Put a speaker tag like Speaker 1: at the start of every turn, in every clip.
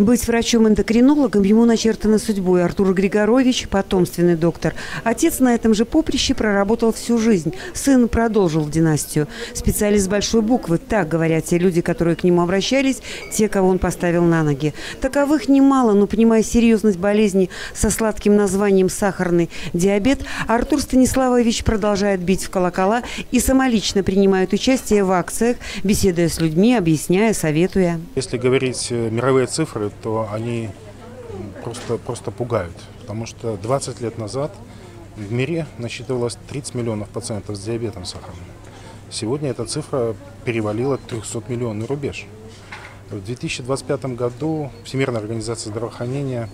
Speaker 1: Быть врачом-эндокринологом ему начертано судьбой. Артур Григорович – потомственный доктор. Отец на этом же поприще проработал всю жизнь. Сын продолжил династию. Специалист большой буквы, так говорят те люди, которые к нему обращались, те, кого он поставил на ноги. Таковых немало, но понимая серьезность болезни со сладким названием сахарный диабет, Артур Станиславович продолжает бить в колокола и самолично принимает участие в акциях, беседуя с людьми, объясняя, советуя.
Speaker 2: Если говорить э, мировые цифры, то они просто, просто пугают. Потому что 20 лет назад в мире насчитывалось 30 миллионов пациентов с диабетом сахарным. Сегодня эта цифра перевалила 300-миллионный рубеж. В 2025 году Всемирная организация здравоохранения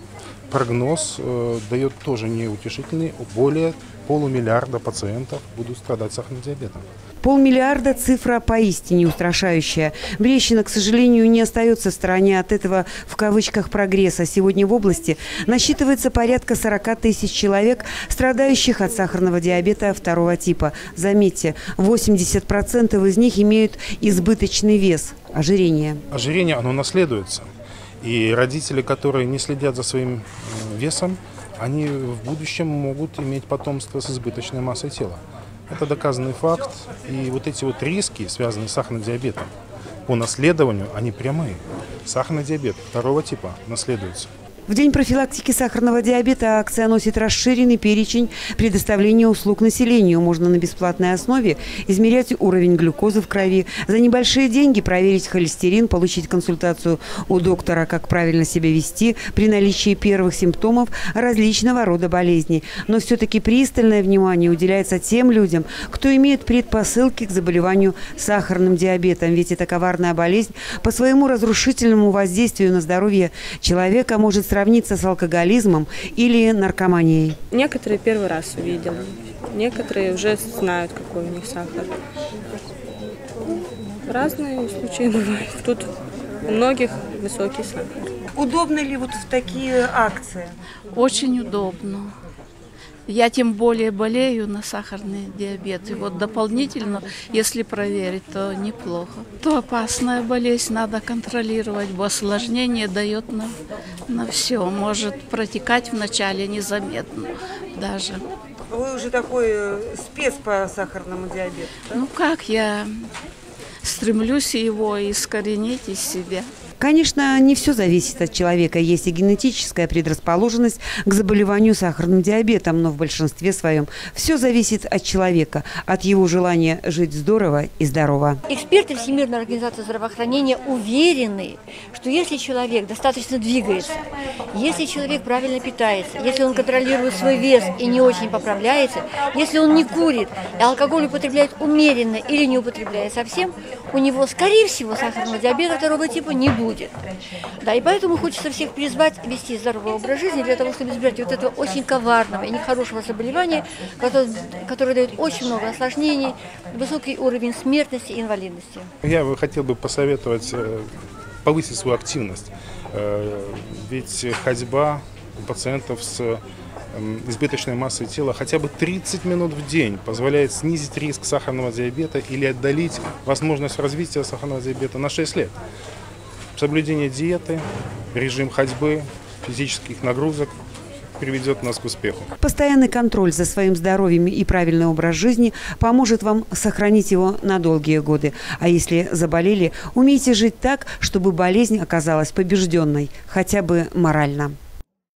Speaker 2: прогноз э, дает тоже неутешительный. Более полумиллиарда пациентов будут страдать сахарным диабетом.
Speaker 1: Полмиллиарда – цифра поистине устрашающая. Брещина, к сожалению, не остается в стороне от этого в кавычках прогресса. Сегодня в области насчитывается порядка 40 тысяч человек, страдающих от сахарного диабета второго типа. Заметьте, 80% из них имеют избыточный вес – ожирение.
Speaker 2: Ожирение, оно наследуется. И родители, которые не следят за своим весом, они в будущем могут иметь потомство с избыточной массой тела. Это доказанный факт. И вот эти вот риски, связанные с сахарным диабетом, по наследованию, они прямые. Сахарный диабет второго типа наследуется.
Speaker 1: В день профилактики сахарного диабета акция носит расширенный перечень предоставления услуг населению. Можно на бесплатной основе измерять уровень глюкозы в крови, за небольшие деньги проверить холестерин, получить консультацию у доктора, как правильно себя вести при наличии первых симптомов различного рода болезней. Но все-таки пристальное внимание уделяется тем людям, кто имеет предпосылки к заболеванию сахарным диабетом. Ведь это коварная болезнь по своему разрушительному воздействию на здоровье человека может сравниться с алкоголизмом или наркоманией?
Speaker 3: Некоторые первый раз увидел, некоторые уже знают, какой у них сахар. Разные случаи бывают. Тут у многих высокий сахар.
Speaker 1: Удобно ли вот в такие акции?
Speaker 4: Очень удобно. Я тем более болею на сахарный диабет. И вот дополнительно, если проверить, то неплохо. То опасная болезнь, надо контролировать, бо осложнение дает на, на все. Может протекать вначале незаметно даже.
Speaker 1: Вы уже такой э, спец по сахарному диабету, да?
Speaker 4: Ну как, я стремлюсь его искоренить из себя.
Speaker 1: Конечно, не все зависит от человека. Есть и генетическая предрасположенность к заболеванию сахарным диабетом, но в большинстве своем все зависит от человека, от его желания жить здорово и здорово.
Speaker 5: Эксперты Всемирной организации здравоохранения уверены, что если человек достаточно двигается, если человек правильно питается, если он контролирует свой вес и не очень поправляется, если он не курит, и алкоголь употребляет умеренно или не употребляет совсем, у него, скорее всего, сахарного диабета второго типа не будет будет. Да, и поэтому хочется всех призвать вести здоровый образ жизни для того, чтобы избежать вот этого очень коварного и нехорошего заболевания, которое, которое дает очень много осложнений, высокий уровень смертности и инвалидности.
Speaker 2: Я бы хотел бы посоветовать э, повысить свою активность. Э, ведь ходьба у пациентов с избыточной массой тела хотя бы 30 минут в день позволяет снизить риск сахарного диабета или отдалить возможность развития сахарного диабета на 6 лет соблюдение диеты, режим ходьбы, физических нагрузок приведет нас к успеху.
Speaker 1: Постоянный контроль за своим здоровьем и правильный образ жизни поможет вам сохранить его на долгие годы. А если заболели, умейте жить так, чтобы болезнь оказалась побежденной, хотя бы морально.